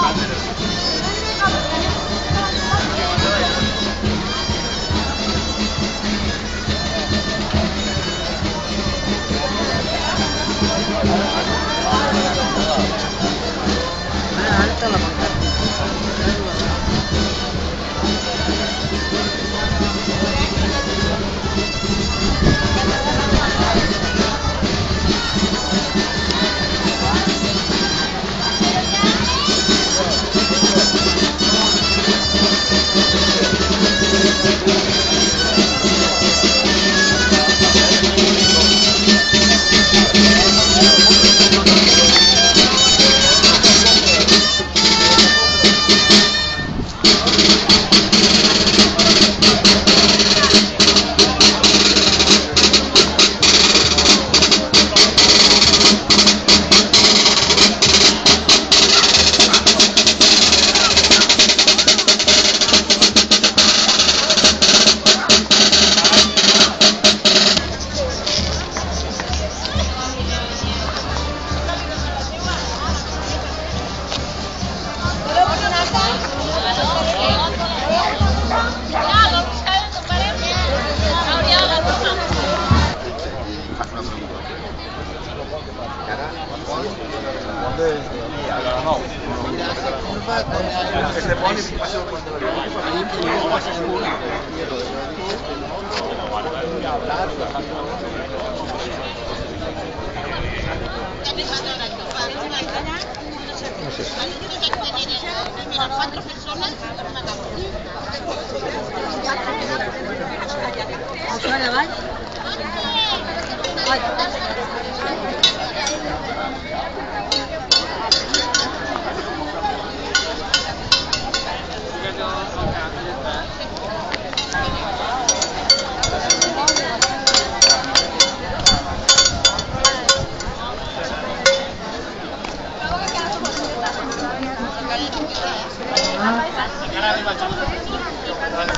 あれあれたらま。de... No, se pone pasa no sé. cuatro personas Ha?